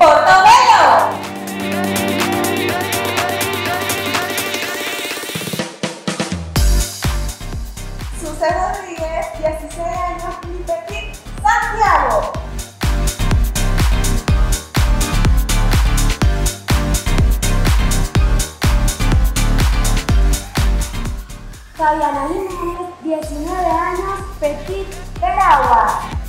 ¡Portobelo! Susana Rodríguez, 16 años, Libertín, Santiago. Fabiana Jiménez, 19 años, Petit, Veragua.